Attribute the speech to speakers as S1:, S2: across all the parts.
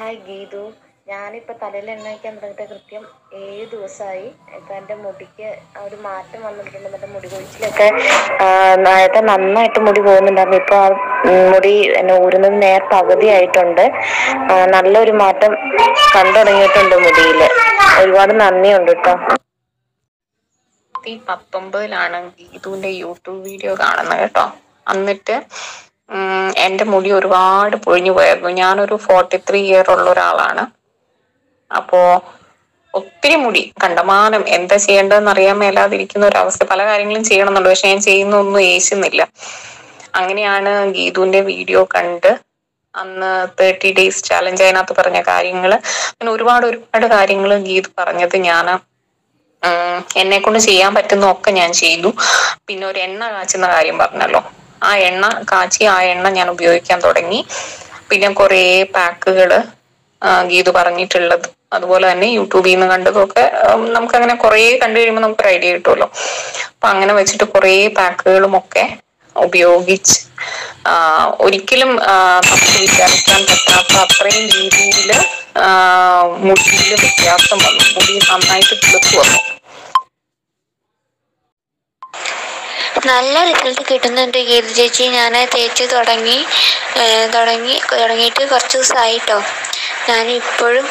S1: Hi Geethu. ഞാനിപ്പോൾ തലയിൽ എണ്ണ വയ്ക്കാൻ തുടങ്ങിയിട്ട് കൃത്യം ഏഴ് ദിവസമായി. ഇപ്പം എന്റെ മുടിക്ക് ഒരു മാറ്റം വന്നിട്ടുണ്ട്. എന്റെ മുടി കൊഴിച്ചിലൊക്കെ. നേരത്തെ നന്നായിട്ട് മുടി പോകുന്നുണ്ടായിരുന്നു. ഇപ്പോൾ ആ മുടി എന്നെ ഊരുന്നത് നേർ പകുതിയായിട്ടുണ്ട്. നല്ലൊരു മാറ്റം കണ്ടുതുടങ്ങിയിട്ടുണ്ട് മുടിയിൽ ഒരുപാട് നന്ദിയുണ്ട് കേട്ടോ
S2: പത്തൊമ്പതിലാണ് ഗീതുവിന്റെ യൂട്യൂബ് വീഡിയോ കാണുന്നത് കേട്ടോ എന്നിട്ട് എന്റെ മുടി ഒരുപാട് പൊഴിഞ്ഞു പോയായിരുന്നു. ഞാനൊരു ഫോർട്ടി ത്രീ ഇയർ ഉള്ള ഒരാളാണ്. അപ്പോ ഒത്തിരി മുടി കണ്ടമാനം എന്താ ചെയ്യേണ്ടതെന്ന് അറിയാൻ മേലാതിരിക്കുന്ന ഒരു അവസ്ഥ പല കാര്യങ്ങളും ചെയ്യണമെന്നുണ്ട്. പക്ഷെ ഞാൻ ചെയ്യുന്നൊന്നും ഏശുന്നില്ല. അങ്ങനെയാണ് ഗീതുവിന്റെ വീഡിയോ കണ്ട് അന്ന് തേർട്ടി ഡേയ്സ് ചാലഞ്ച് അതിനകത്ത് പറഞ്ഞ കാര്യങ്ങൾ അങ്ങനെ ഒരുപാട് ഒരുപാട് കാര്യങ്ങൾ ഗീത് പറഞ്ഞത് ഞാൻ എന്നെ കൊണ്ട് ചെയ്യാൻ പറ്റുന്ന ഒക്കെ ഞാൻ ചെയ്തു. പിന്നെ ഒരു എണ്ണ കാച്ചുന്ന കാര്യം പറഞ്ഞല്ലോ. ആ എണ്ണ കാച്ചി ആ എണ്ണ ഞാൻ ഉപയോഗിക്കാൻ തുടങ്ങി. പിന്നെ കുറേ പാക്കുകൾ ഗീതു പറഞ്ഞിട്ടുള്ളത്. അതുപോലെ തന്നെ യൂട്യൂബിൽ നിന്ന് കണ്ടതൊക്കെ നമുക്ക് അങ്ങനെ കുറേ കണ്ടു കഴിയുമ്പോൾ നമുക്ക് ഐഡിയ കിട്ടുമല്ലോ. അപ്പൊ അങ്ങനെ വെച്ചിട്ട് കുറേ പാക്കുകളും ഒക്കെ ഉപയോഗിച്ച് ഒരിക്കലും വിചാരിക്കാൻ പറ്റാത്ത അത്രയും രീതിയിൽ മുടിയിൽ വ്യത്യാസം വന്നു. മുടി നന്നായിട്ട് കിളുത്തു വന്നു.
S3: നല്ല റിസൾട്ട് കിട്ടുന്നുണ്ട് ഗീത ചേച്ചി. ഞാൻ തേച്ച് തുടങ്ങി തുടങ്ങി തുടങ്ങിയിട്ട് കുറച്ച് ദിവസമായിട്ടോ ഞാൻ ഇപ്പോഴും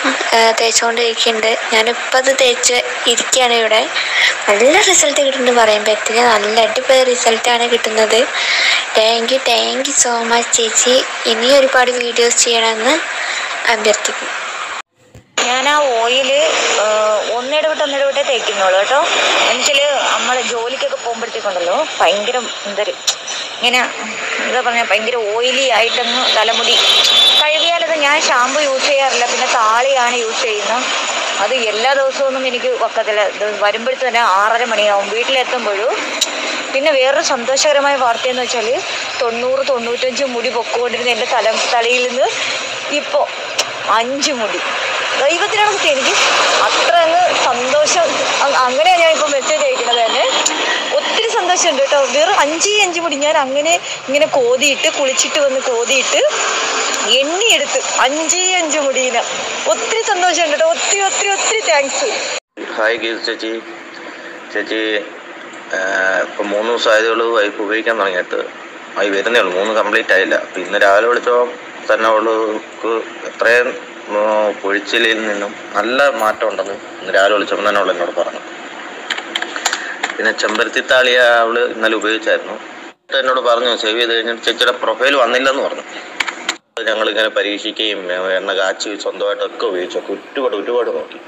S3: തേച്ചുകൊണ്ടിരിക്കുന്നുണ്ട് ഞാനിപ്പോൾ അത് തേച്ച് ഇരിക്കുകയാണ് ഇവിടെ. നല്ല റിസൾട്ട് കിട്ടുന്നുണ്ട് പറയാൻ പറ്റില്ല. നല്ല അടിപൊളി റിസൾട്ടാണ് കിട്ടുന്നത്. Thank you thank you so much ചേച്ചി. ഇനി ഒരുപാട് വീഡിയോസ് ചെയ്യണമെന്ന് അഭ്യർത്ഥിക്കും
S4: ഞാൻ ആ ഓയിൽ ഒന്നിടവിട്ട് ഒന്നിടവിട്ടേ തേക്കുന്നുള്ളൂ കേട്ടോ. എന്നുവെച്ചാൽ നമ്മൾ ജോലിക്കൊക്കെ പോകുമ്പോഴത്തേക്കുണ്ടല്ലോ ഭയങ്കര എന്തൊരു ഇങ്ങനെ എന്താ പറഞ്ഞാൽ ഭയങ്കര ഓയിലി ആയിട്ടൊന്ന് തലമുടി. കഴുകിയാലത് ഞാൻ ഷാമ്പു യൂസ് ചെയ്യാറില്ല പിന്നെ താളിയാണ് യൂസ് ചെയ്യുന്നത് അത് എല്ലാ ദിവസവും എനിക്ക് ഒക്കത്തില്ല. വരുമ്പോഴത്തെ തന്നെ ആറര മണിയാവും. വീട്ടിലെത്തുമ്പോഴും പിന്നെ വേറൊരു സന്തോഷകരമായ വാർത്ത വാർത്തയെന്ന് വെച്ചാൽ തൊണ്ണൂറ് തൊണ്ണൂറ്റഞ്ച് മുടി പൊക്കോണ്ടിരുന്ന എന്റെ തല തലയിൽ നിന്ന് ഇപ്പോൾ അഞ്ച് മുടി. ദൈവത്തിനാണ് കുട്ടി എനിക്ക് അത്ര അങ്ങ് സന്തോഷം. അങ്ങനെയാണ് ഞാൻ ഇപ്പോൾ മെസ്സേജ് അയക്കുന്നത് തന്നെ. ഒത്തിരി സന്തോഷമുണ്ട് കേട്ടോ. വെറും അഞ്ചേ അഞ്ച് മുടി ഞാൻ അങ്ങനെ ഇങ്ങനെ കോതിയിട്ട് കുളിച്ചിട്ട് വന്ന് കോതിയിട്ട് എണ്ണിയെടുത്ത് അഞ്ചേ അഞ്ച് മുടീന ഒത്തിരി സന്തോഷമുണ്ട് കേട്ടോ. ഒത്തിരി ഒത്തിരി ഒത്തിരി താങ്ക്സ്
S5: ഹായ് ഗീസ് ചേച്ചി. ചേച്ചി ഇപ്പം മൂന്ന് ദിവസം ആയതേ ഉള്ളൂ വൈഫ് ഉപയോഗിക്കാൻ തുടങ്ങിയിട്ട്. ആയി വരുന്നേ ഉള്ളൂ. മൂന്ന് കംപ്ലീറ്റ് ആയില്ല. അപ്പം ഇന്ന് രാവിലെ വിളിച്ചോ തന്നെ അവൾക്ക് എത്രയും ഉം, പൊഴിച്ചിലിൽ നിന്നും നല്ല മാറ്റം ഉണ്ടെന്ന് ഇന്ന് രാവിലെ വിളിച്ചപ്പോൾ തന്നെ അവൾ എന്നോട് പറഞ്ഞു. പിന്നെ ചെമ്പരത്തി താളിയ അവൾ ഇന്നലെ ഉപയോഗിച്ചായിരുന്നു. എന്നോട് പറഞ്ഞു സേവ് ചെയ്ത് കഴിഞ്ഞിട്ട് ചേച്ചിയുടെ പ്രൊഫൈൽ വന്നില്ലെന്ന് പറഞ്ഞു. ഞങ്ങളിങ്ങനെ പരീക്ഷിക്കുകയും എണ്ണ കാച്ചി സ്വന്തമായിട്ടൊക്കെ ഉപയോഗിച്ചു. ഒരുപാട് ഒരുപാട് നോക്കി.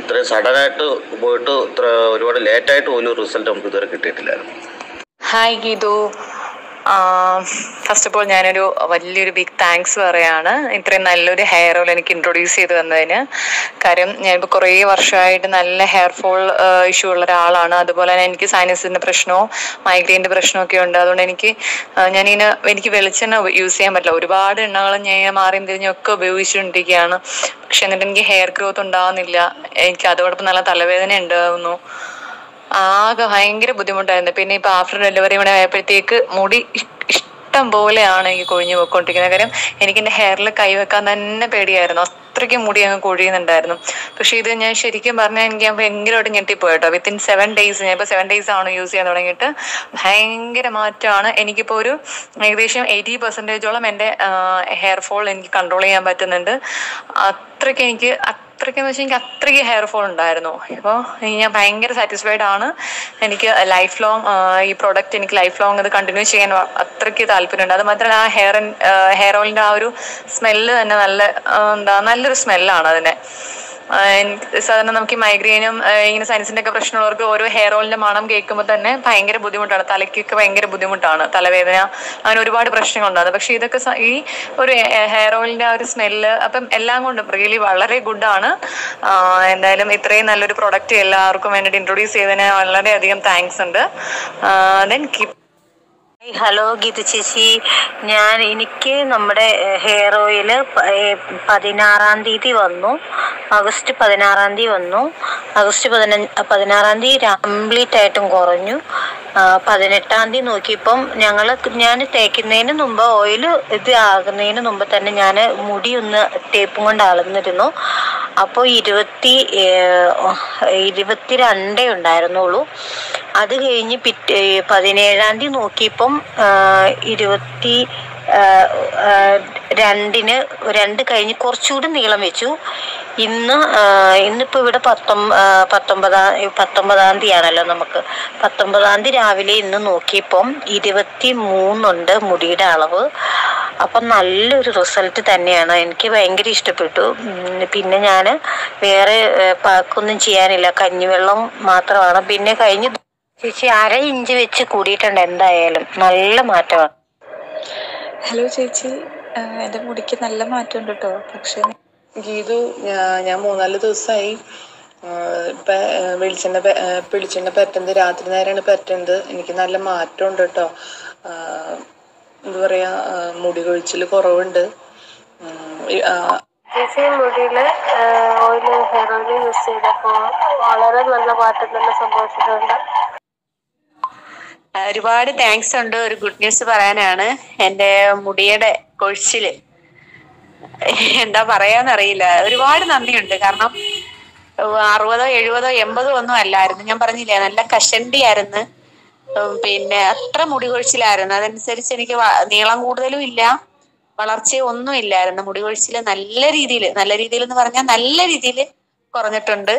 S5: ഇത്രയും സഡനായിട്ട് പോയിട്ട് ഇത്ര ഒരുപാട് ലേറ്റായിട്ട് പോലും റിസൾട്ട് നമുക്ക് ഇതുവരെ കിട്ടിയിട്ടില്ലായിരുന്നു.
S2: Hi Geethu. First of all ഞാനൊരു വലിയൊരു ബിഗ് താങ്ക്സ് പറയാണ്. ഇത്രയും നല്ലൊരു ഹെയർ ഓയിൽ എനിക്ക് ഇൻട്രൊഡ്യൂസ് ചെയ്ത് തന്നതിന്. കാര്യം ഞാനിപ്പോൾ കുറേ വർഷമായിട്ട് നല്ല ഹെയർ ഫോൾ ഇഷ്യൂ ഉള്ള ഒരാളാണ്. അതുപോലെ തന്നെ എനിക്ക് സൈനസിന്റെ പ്രശ്നവും മൈഗ്രെയിന്റെ പ്രശ്നമൊക്കെ ഉണ്ട്. അതുകൊണ്ട് എനിക്ക് ഞാനിങ്ങനെ എനിക്ക് വെളിച്ചെണ്ണ യൂസ് ചെയ്യാൻ പറ്റില്ല. ഒരുപാട് എണ്ണകൾ ഞാൻ മാറിയും തിരിഞ്ഞൊക്കെ ഉപയോഗിച്ചുകൊണ്ടിരിക്കുകയാണ്. പക്ഷെ എന്നിട്ട് എനിക്ക് ഹെയർ ഗ്രോത്ത് ഉണ്ടാവുന്നില്ല. എനിക്ക് അതോടൊപ്പം നല്ല തലവേദന ഉണ്ടാവുന്നു ആകെ ഭയങ്കര ബുദ്ധിമുട്ടായിരുന്നു. പിന്നെ ഇപ്പൊ ആഫ്റ്റർ ഡെലിവറി കൂടെ ആയപ്പോഴത്തേക്ക് മുടി ഇഷ്ടം പോലെയാണ് എനിക്ക് കൊഴിഞ്ഞു പോയിക്കൊണ്ടിരിക്കുന്നത്. കാര്യം എനിക്ക് എന്റെ ഹെയറിൽ കൈവെക്കാൻ തന്നെ പേടിയായിരുന്നു. അത്രയ്ക്ക് മുടി അങ്ങ് കൊഴിയുന്നുണ്ടായിരുന്നു. പക്ഷെ ഇത് ഞാൻ ശരിക്കും പറഞ്ഞാൽ എനിക്ക് ഞാൻ ഭയങ്കരമായിട്ട് ഞെട്ടിപ്പോയി കേട്ടോ വിത്തിൻ സെവൻ ഡേയ്സ് ഞാൻ ഇപ്പൊ സെവൻ ഡേയ്സ് ആണ് യൂസ് ചെയ്യാൻ തുടങ്ങിയിട്ട് ഭയങ്കര മാറ്റമാണ്. എനിക്കിപ്പോൾ ഒരു ഏകദേശം എയ്റ്റി പെർസെന്റേജോളം എന്റെ ഹെയർ ഫോൾ എനിക്ക് കൺട്രോൾ ചെയ്യാൻ പറ്റുന്നുണ്ട്. അത്രയ്ക്ക് എനിക്ക് അത്രയ്ക്കെന്ന് വെച്ചാൽ എനിക്ക് അത്രയ്ക്ക് ഹെയർ ഫോൾ ഉണ്ടായിരുന്നു. ഇപ്പോൾ ഞാൻ ഭയങ്കര സാറ്റിസ്ഫൈഡ് ആണ്. എനിക്ക് ലൈഫ് ലോങ് ഈ പ്രോഡക്റ്റ് എനിക്ക് ലൈഫ് ലോങ് അത് കണ്ടിന്യൂ ചെയ്യാൻ അത്രയ്ക്ക് താല്പര്യമുണ്ട്. അത് മാത്രമല്ല ആ ഹെയർ ഹെയർ ഓയിലിന്റെ ആ ഒരു സ്മെല്ല് തന്നെ നല്ല എന്താ നല്ലൊരു സ്മെല്ലാണ് അതിനെ. സാധാരണ നമുക്ക് മൈഗ്രെയിനും ഇങ്ങനെ സൈനസിന്റെ ഒക്കെ പ്രശ്നമുള്ളവർക്ക് ഓരോ ഹെയർ ഓയിലിന്റെ മണം കേൾക്കുമ്പോൾ തന്നെ ഭയങ്കര ബുദ്ധിമുട്ടാണ്. തലയ്ക്കൊക്കെ ഭയങ്കര ബുദ്ധിമുട്ടാണ്. തലവേദന അങ്ങനെ ഒരുപാട് പ്രശ്നങ്ങളുണ്ടാകുന്നത് പക്ഷെ ഇതൊക്കെ ഈ ഒരു ഹെയർ ഓയിലിന്റെ ആ ഒരു സ്മെല്ല് അപ്പം എല്ലാം കൊണ്ടും റിയലി വളരെ ഗുഡ് ആണ് എന്തായാലും ഇത്രയും നല്ലൊരു പ്രൊഡക്റ്റ് എല്ലാവർക്കും വേണ്ടിയിട്ട് ഇൻട്രൊഡ്യൂസ് ചെയ്തതിന് വളരെയധികം താങ്ക്സ് ഉണ്ട്. ദെൻ കീപ്
S4: ഹലോ ഗീത ചേച്ചി. ഞാൻ എനിക്ക് നമ്മുടെ ഹെയർ ഓയിൽ പതിനാറാം തീയതി വന്നു. ആഗസ്റ്റ് പതിനാറാം തീയതി വന്നു. ഓഗസ്റ്റ് പതിനഞ്ച് പതിനാറാം തീയതി കംപ്ലീറ്റ് ആയിട്ടും കുറഞ്ഞു. പതിനെട്ടാം തീയതി നോക്കിയപ്പം ഞങ്ങൾ ഞാൻ തേക്കുന്നതിന് മുമ്പ് ഓയിൽ ഇത് ആകുന്നതിന് മുമ്പ് തന്നെ ഞാൻ മുടി ഒന്ന് ടേപ്പും കൊണ്ട് അളന്നിരുന്നു. അപ്പോൾ ഇരുപത്തി ഇരുപത്തി രണ്ടേ ഉണ്ടായിരുന്നുള്ളൂ. അത് കഴിഞ്ഞ് പിറ്റേ പതിനേഴാം തീയതി നോക്കിയപ്പം ഇരുപത്തി രണ്ടിന് രണ്ട് കഴിഞ്ഞ് കുറച്ചുകൂടി നീളം വെച്ചു. ഇന്ന് ഇന്നിപ്പോൾ ഇവിടെ പത്തൊമ്പ പത്തൊമ്പതാം പത്തൊമ്പതാം തീയതി ആണല്ലോ നമുക്ക്. പത്തൊമ്പതാം തീയതി രാവിലെ ഇന്ന് നോക്കിയപ്പം ഇരുപത്തി മൂന്നുണ്ട് മുടിയുടെ അളവ്. അപ്പം നല്ലൊരു റിസൾട്ട് തന്നെയാണ്. എനിക്ക് ഭയങ്കര ഇഷ്ടപ്പെട്ടു. പിന്നെ ഞാൻ വേറെ പാക്കൊന്നും ചെയ്യാനില്ല. കഞ്ഞിവെള്ളം മാത്രമാണ്. പിന്നെ കഴിഞ്ഞ് ചേച്ചി അര ഇഞ്ച് വെച്ച് കൂടിയിട്ടുണ്ട്. എന്തായാലും നല്ല മാറ്റമാണ്
S6: ഹലോ ചേച്ചി. എന്റെ എന്റെ മുടിക്ക് നല്ല മാറ്റമുണ്ട് കേട്ടോ പക്ഷേ
S7: ഗീതു ഞാൻ മൂന്നാൽ ദിവസമായി വെളിച്ചെണ്ണ പെ- ആ, വെളിച്ചെണ്ണ പറ്റുന്നത് രാത്രി നേരമാണ് പറ്റുന്നത് എനിക്ക് നല്ല മാറ്റം ഉണ്ട് കേട്ടോ എന്താ പറയാ മുടി കൊഴിച്ചിൽ കുറവുണ്ട്.
S1: ചേച്ചി മുടിയിൽ ഓയിൽ ഹെയർ ഓയിൽ യൂസ് ചെയ്തപ്പോൾ വളരെ നല്ല മാറ്റം തന്നെ സംഭവിച്ചിട്ടുണ്ട്.
S8: ഒരുപാട് താങ്ക്സ് ഉണ്ട്. ഒരു ഗുഡ് ന്യൂസ് പറയാനാണ്. എന്റെ മുടിയുടെ കൊഴിച്ചിൽ. എന്താ പറയാന്നറിയില്ല ഒരുപാട് നന്ദിയുണ്ട്. കാരണം അറുപതോ എഴുപതോ എൺപതോ ഒന്നും അല്ലായിരുന്നു. ഞാൻ പറഞ്ഞില്ലേ നല്ല കഷണ്ടി ആയിരുന്നു പിന്നെ അത്ര മുടി കൊഴിച്ചിലായിരുന്നു. അതനുസരിച്ച് എനിക്ക് നീളം കൂടുതലും ഇല്ല. വളർച്ച ഒന്നും ഇല്ലായിരുന്നു. മുടി കൊഴിച്ചിൽ നല്ല രീതിയിൽ നല്ല രീതിയിൽ എന്ന് പറഞ്ഞാൽ നല്ല രീതിയിൽ കുറഞ്ഞിട്ടുണ്ട്.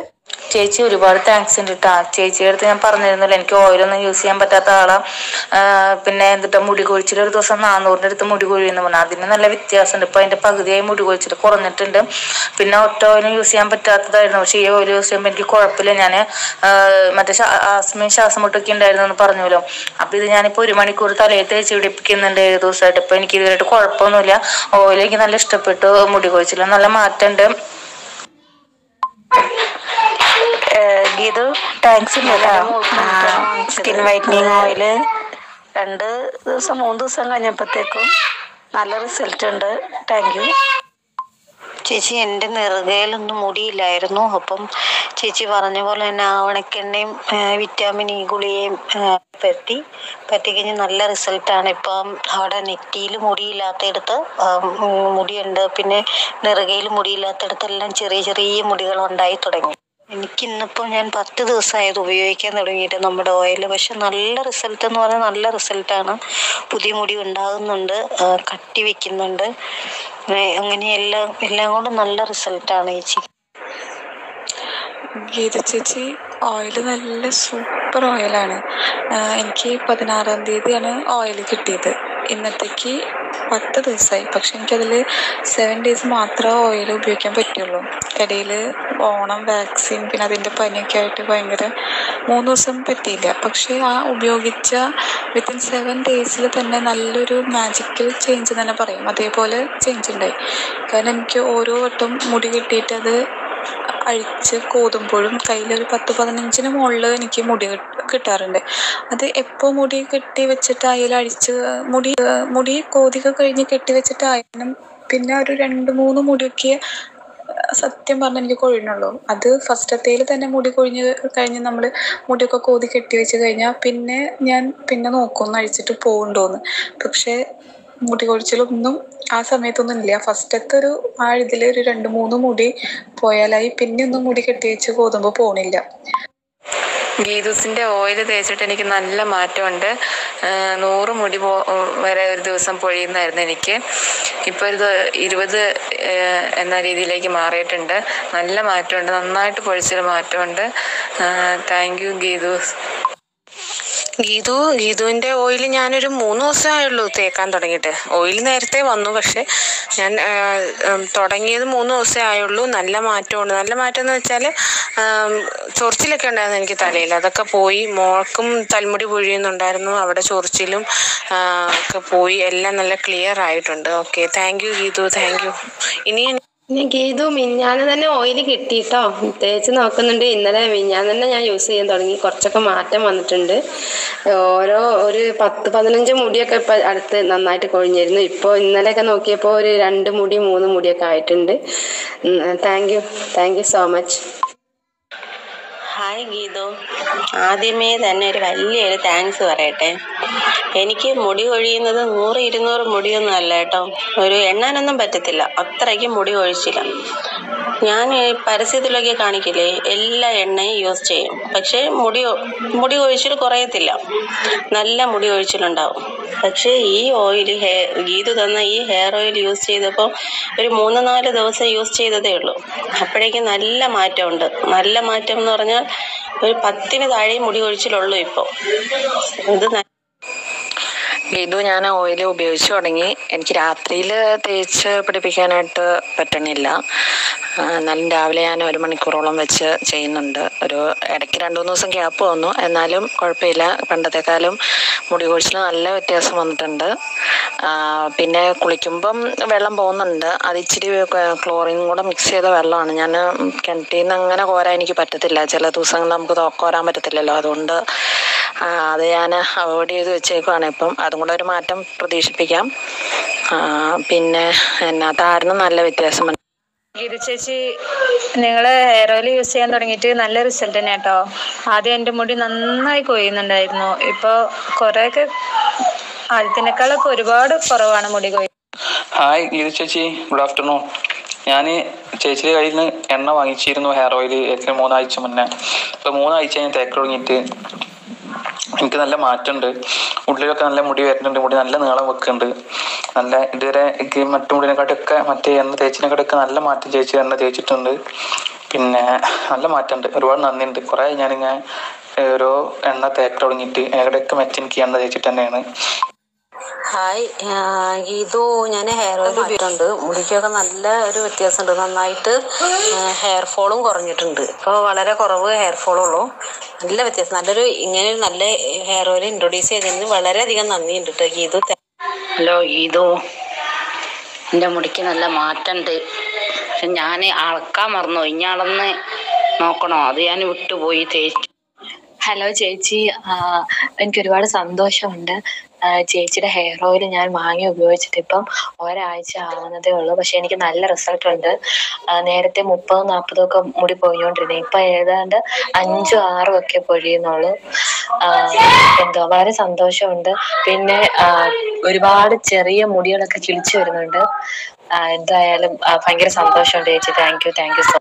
S9: ചേച്ചി ഒരുപാട് താങ്ക്സ് ഉണ്ട് കേട്ടോ ചേച്ചിയുടെ അടുത്ത് ഞാൻ പറഞ്ഞിരുന്നില്ല എനിക്ക് ഓയിലൊന്നും യൂസ് ചെയ്യാൻ പറ്റാത്ത ആളാ. പിന്നെ എന്നിട്ട് മുടി കൊഴിച്ചിൽ ഒരു ദിവസം നാനൂറിന്റെ അടുത്ത് മുടി കൊഴിയെന്ന് പറഞ്ഞു. അതിന് നല്ല വ്യത്യാസമുണ്ട്. ഇപ്പൊ അതിന്റെ പകുതിയായി മുടി കൊഴിച്ചിൽ കുറഞ്ഞിട്ടുണ്ട്. പിന്നെ ഒറ്റ ഓയിലും യൂസ് ചെയ്യാൻ പറ്റാത്തതായിരുന്നു. പക്ഷേ ഈ ഓയിൽ യൂസ് ചെയ്യുമ്പോൾ എനിക്ക് കുഴപ്പമില്ല. ഞാൻ മറ്റേ ആസ്മയും ശ്വാസം മുട്ടൊക്കെ ഉണ്ടായിരുന്നു എന്ന് പറഞ്ഞല്ലോ അപ്പൊ ഇത് ഞാനിപ്പോ ഒരു മണിക്കൂർ തലയിൽ തേച്ച് പിടിപ്പിക്കുന്നുണ്ട് ഏത് ദിവസമായിട്ട്. ഇപ്പൊ എനിക്ക് ഇതുവരെ കുഴപ്പമൊന്നുമില്ല. ഓയിൽ നല്ല ഇഷ്ടപ്പെട്ടു. മുടി കൊഴിച്ചിൽ നല്ല മാറ്റമുണ്ട്.
S10: ഗീതു ഉണ്ട് സ്കിൻ വൈറ്റനിങ് ഓയിൽ രണ്ട് ദിവസം മൂന്ന് ദിവസം കഴിഞ്ഞപ്പോഴത്തേക്കും നല്ല റിസൾട്ട് ഉണ്ട്. താങ്ക് യു
S4: ചേച്ചി എന്റെ നെറുകയിലൊന്നും മുടിയില്ലായിരുന്നു. അപ്പം ചേച്ചി പറഞ്ഞ പോലെ തന്നെ ആവണക്കെണ്ണയും വിറ്റാമിൻ ഇ ഗുളികയും ആ, പറ്റി പറ്റിക്കഴിഞ്ഞ് നല്ല റിസൾട്ടാണ്. ഇപ്പം അവിടെ നെറ്റിയിൽ മുടിയില്ലാത്തയിടത്ത് മുടിയുണ്ട്. പിന്നെ നെറുകയിൽ മുടിയില്ലാത്തയിടത്തെല്ലാം ചെറിയ ചെറിയ മുടികൾ ഉണ്ടായി തുടങ്ങി. എനിക്കിന്നിപ്പോൾ ഞാൻ പത്ത് ദിവസമായത് ഉപയോഗിക്കാൻ തുടങ്ങിയിട്ട് നമ്മുടെ ഓയിൽ. പക്ഷെ നല്ല റിസൾട്ട് എന്ന് പറഞ്ഞാൽ നല്ല റിസൾട്ടാണ് പുതിയ മുടി ഉണ്ടാകുന്നുണ്ട് കട്ടി വെക്കുന്നുണ്ട്. അങ്ങനെ എല്ലാം എല്ലാം കൊണ്ടും നല്ല റിസൾട്ടാണ് ചേച്ചി
S6: ഗീത ചേച്ചി ഓയിൽ നല്ല സൂപ്പർ ഓയിലാണ്. എനിക്ക് പതിനാറാം തീയതിയാണ് ഓയിൽ കിട്ടിയത്. ഇന്നത്തേക്ക് പത്ത് ദിവസമായി. പക്ഷെ എനിക്കതിൽ സെവൻ ഡേയ്സ് മാത്രമേ ഓയിൽ ഉപയോഗിക്കാൻ പറ്റുള്ളൂ. ഇടയിൽ ഓണം വാക്സിൻ പിന്നെ അതിന്റെ പനിയൊക്കെ ആയിട്ട് ഭയങ്കര മൂന്ന് ദിവസം പറ്റിയില്ല. പക്ഷേ ആ ഉപയോഗിച്ച വിത്തിൻ സെവൻ ഡേയ്സിൽ തന്നെ നല്ലൊരു മാജിക്കൽ ചേഞ്ച് തന്നെ പറയും. അതേപോലെ ചേഞ്ച് ഉണ്ടായി. കാരണം എനിക്ക് ഓരോ വട്ടം മുടി കിട്ടിയിട്ട് അത് അഴിച്ച് കോതുമ്പോഴും കയ്യിലൊരു പത്ത് പതിനഞ്ചിന് മുകളിൽ എനിക്ക് മുടി കിട്ട- കിട്ടാറുണ്ട്. അത് എപ്പോൾ മുടി കെട്ടി വെച്ചിട്ടായാലും അഴിച്ച് മുടി മുടി കോതിക കഴിഞ്ഞ് കെട്ടി വെച്ചിട്ടായാലും പിന്നെ ഒരു രണ്ട് മൂന്ന് മുടിയൊക്കെ സത്യം പറഞ്ഞാൽ എനിക്ക് കൊഴിയണുള്ളൂ അത് ഫസ്റ്റത്തേൽ തന്നെ മുടി കൊഴിഞ്ഞ് കഴിഞ്ഞ് നമ്മൾ മുടിയൊക്കെ കോതി കെട്ടി വെച്ച് കഴിഞ്ഞാൽ പിന്നെ ഞാൻ പിന്നെ നോക്കും അഴിച്ചിട്ട് പോകുന്നുണ്ടോന്ന് പക്ഷേ മുടി കൊഴിച്ചിലൊന്നും ആ സമയത്തൊന്നും ഇല്ല ഫസ്റ്റത്തെ ഒരു ആ ഇതിൽ ഒരു രണ്ട് മൂന്ന് മുടി പോയാലായി പിന്നെ ഒന്നും മുടി കെട്ടി വെച്ച് കോതുമ്പോൾ പോണില്ല.
S2: ഗീതൂസിന്റെ ഓയിൽ തേച്ചിട്ട് എനിക്ക് നല്ല മാറ്റമുണ്ട്. നൂറ് മുടി പോ വരെ ഒരു ദിവസം പൊഴിയുന്നായിരുന്നു എനിക്ക്. ഇപ്പോൾ ഒരു ഇരുപത് എന്ന രീതിയിലേക്ക് മാറിയിട്ടുണ്ട്. നല്ല മാറ്റമുണ്ട്. നന്നായിട്ട് പൊഴിച്ചൊരു മാറ്റമുണ്ട്. താങ്ക് യു ഗീതൂസ്
S11: ഗീതു ഗീതുവിന്റെ ഓയിൽ ഞാനൊരു മൂന്ന് ദിവസമായുള്ളൂ തേക്കാൻ തുടങ്ങിയിട്ട്. ഓയിൽ നേരത്തെ വന്നു പക്ഷെ ഞാൻ തുടങ്ങിയത് മൂന്ന് ദിവസമേ ആയുള്ളൂ. നല്ല മാറ്റമുണ്ട്. നല്ല മാറ്റം എന്ന് വെച്ചാൽ ചൊറിച്ചിലൊക്കെ ഉണ്ടായിരുന്നു എനിക്ക് തലയിൽ. അതൊക്കെ പോയി മോൾക്കും തൽമുടി പൊഴിയുന്നുണ്ടായിരുന്നു. അവിടെ ചൊറിച്ചിലും ഒക്കെ പോയി. എല്ലാം നല്ല ക്ലിയർ ആയിട്ടുണ്ട്. Okay thank you Geethu. Thank you ഇനി
S12: പിന്നെ ഗീതു മിഞ്ഞാന്ന് തന്നെ ഓയിൽ കിട്ടിട്ടോ. തേച്ച് നോക്കുന്നുണ്ട്. ഇന്നലെ മിഞ്ഞാന്ന് തന്നെ ഞാൻ യൂസ് ചെയ്യാൻ തുടങ്ങി. കുറച്ചൊക്കെ മാറ്റം വന്നിട്ടുണ്ട്. ഓരോ ഒരു പത്ത് പതിനഞ്ച് മുടിയൊക്കെ ഇപ്പൊ അടുത്ത് നന്നായിട്ട് കൊഴിഞ്ഞിരുന്നു. ഇപ്പോൾ ഇന്നലെയൊക്കെ നോക്കിയപ്പോൾ ഒരു രണ്ട് മുടി മൂന്ന് മുടിയൊക്കെ ആയിട്ടുണ്ട്. Thank you thank you so much
S4: hi
S10: Geethu ആദ്യമേ തന്നെ ഒരു വലിയൊരു താങ്ക്സ് പറയട്ടെ. എനിക്ക് മുടി കൊഴിയുന്നത് നൂറ് ഇരുന്നൂറ് മുടിയൊന്നും അല്ല കേട്ടോ. ഒരു എണ്ണാനൊന്നും പറ്റത്തില്ല. അത്രയ്ക്ക് മുടി കൊഴിച്ചില്ല ഞാൻ പരസ്യത്തിലൊക്കെ കാണിക്കില്ലേ എല്ലാ എണ്ണയും യൂസ് ചെയ്യും. പക്ഷേ മുടി മുടി കൊഴിച്ചിൽ കുറയത്തില്ല. നല്ല മുടി കൊഴിച്ചിലുണ്ടാവും. പക്ഷേ ഈ ഓയിൽ ഹെ ഗീതു തന്ന ഈ ഹെയർ ഓയിൽ യൂസ് ചെയ്തപ്പോൾ ഒരു മൂന്ന് നാല് ദിവസം യൂസ് ചെയ്തതേ ഉള്ളൂ. അപ്പോഴേക്കും നല്ല മാറ്റമുണ്ട്. നല്ല മാറ്റം എന്ന് പറഞ്ഞാൽ ഒരു പത്തിന് താഴെ മുടി കൊഴിച്ചിലുള്ളൂ ഇപ്പോൾ ഇത്
S13: ഗീതു ഞാൻ ഓയിൽ ഉപയോഗിച്ച് തുടങ്ങി. എനിക്ക് രാത്രിയിൽ തേച്ച് പിടിപ്പിക്കാനായിട്ട് പറ്റണില്ല. എന്നാലും രാവിലെ ഞാൻ ഒരു മണിക്കൂറോളം വെച്ച് ചെയ്യുന്നുണ്ട്. ഒരു ഇടയ്ക്ക് രണ്ട് മൂന്ന് ദിവസം ഗ്യാപ്പ് വന്നു. എന്നാലും കുഴപ്പമില്ല. പണ്ടത്തെക്കാളും മുടി കൊഴിച്ചിൽ നല്ല വ്യത്യാസം വന്നിട്ടുണ്ട്. പിന്നെ കുളിക്കുമ്പം വെള്ളം പോകുന്നുണ്ട്. അത് ഇച്ചിരി ക്ലോറിൻ കൂടെ മിക്സ് ചെയ്ത വെള്ളമാണ്. ഞാൻ കിണറ്റിൽ നിന്ന് അങ്ങനെ കോരാൻ എനിക്ക് പറ്റത്തില്ല. ചില ദിവസങ്ങൾ നമുക്ക് തോക്കോരാൻ കോരാൻ പറ്റത്തില്ലല്ലോ. അതുകൊണ്ട് അത് ഞാൻ അവോയ്ഡ് ചെയ്ത് വെച്ചേക്കുവാണ്. ഇപ്പം അതും കൂടെ ഒരു മാറ്റം പ്രതീക്ഷിപ്പിക്കാം. പിന്നെ എന്നാ താരനും നല്ല വ്യത്യാസം.
S14: ഗീത ചേച്ചി നിങ്ങൾ ഹെയർ ഓയിൽ യൂസ് ചെയ്യാൻ തുടങ്ങിയിട്ട് നല്ല റിസൾട്ട് തന്നെ കേട്ടോ. ആദ്യം എന്റെ മുടി നന്നായി കൊയ്യുന്നുണ്ടായിരുന്നു ഇപ്പോൾ കുറേയൊക്കെ ആദ്യത്തിനേക്കാളൊക്കെ ഒരുപാട് കുറവാണ് മുടി കൊയ്യുന്നത്
S15: ഹായ് ഗിരി ചേച്ചി. ഗുഡ് ആഫ്റ്റർനൂൺ ഞാൻ ചേച്ചിയുടെ കയ്യിൽ നിന്ന് എണ്ണ വാങ്ങിച്ചിരുന്നു ഹെയർ ഓയിൽ ഏകദേശം മൂന്നാഴ്ച മുന്നേ. ഇപ്പോൾ മൂന്നാഴ്ച ഞാൻ തേക്ക് തുടങ്ങിയിട്ട് എനിക്ക് നല്ല മാറ്റമുണ്ട്. ഉള്ളിലൊക്കെ നല്ല മുടി വരുന്നുണ്ട്. മുടി നല്ല നീളം വെക്കുന്നുണ്ട്. നല്ല ഇതുവരെ എനിക്ക് മറ്റു മുടിനെക്കാട്ടൊക്കെ മറ്റേ എണ്ണ തേച്ചിനെക്കാട്ടൊക്കെ നല്ല മാറ്റം ചേച്ചി എണ്ണ തേച്ചിട്ടുണ്ട്. പിന്നെ നല്ല മാറ്റമുണ്ട്. ഒരുപാട് നന്ദിയുണ്ട്. കുറേ ഞാനിങ്ങനെ ഓരോ എണ്ണ തേക്ക തുടങ്ങിയിട്ട് എവിടെയൊക്കെ മെച്ചം എനിക്ക് എണ്ണ തേച്ചിട്ട് തന്നെയാണ്.
S10: ഹായ്. ഇതോ ഞാൻ ഹെയർ ഓയിൽ ഉപയോഗിച്ചിട്ടുണ്ട് മുടിക്കൊക്കെ നല്ല ഒരു വ്യത്യാസമുണ്ട്. നന്നായിട്ട് ഹെയർ ഫോളും കുറഞ്ഞിട്ടുണ്ട്. ഇപ്പോൾ വളരെ കുറവ് ഹെയർ ഫോളുള്ളൂ നല്ല വ്യത്യാസം. നല്ലൊരു ഇങ്ങനെ ഒരു നല്ല ഹെയർ ഓയിൽ ഇൻട്രൊഡ്യൂസ് ചെയ്തതിന് വളരെയധികം നന്ദിയുണ്ട് കേട്ടോ ഗീതു.
S1: ഹലോ ഗീതു. എന്റെ മുടിക്ക് നല്ല മാറ്റമുണ്ട് പക്ഷെ ഞാൻ അളക്കാൻ മറന്നു. ഇനി അളന്ന് നോക്കണോ? അത് ഞാൻ വിട്ടുപോയി തേച്ചു.
S16: ഹലോ ചേച്ചി. എനിക്ക് ഒരുപാട് സന്തോഷമുണ്ട്. ചേച്ചിയുടെ ഹെയർ ഓയിൽ ഞാൻ വാങ്ങി ഉപയോഗിച്ചിട്ട് ഇപ്പം ഒരാഴ്ച ആവുന്നതേ ഉള്ളൂ. പക്ഷെ എനിക്ക് നല്ല റിസൾട്ട് ഉണ്ട്. നേരത്തെ മുപ്പതും നാൽപ്പതും ഒക്കെ മുടി പൊഴിഞ്ഞോണ്ടിരുന്നത് ഇപ്പം ഏതാണ്ട് അഞ്ചും ആറും ഒക്കെ പൊഴിയുന്നുള്ളൂ. എന്തോ വളരെ സന്തോഷമുണ്ട്. പിന്നെ ഒരുപാട് ചെറിയ മുടികളൊക്കെ കിളിച്ചു വരുന്നുണ്ട്. എന്തായാലും ഭയങ്കര സന്തോഷമുണ്ട് ചേച്ചി. Thank you thank you so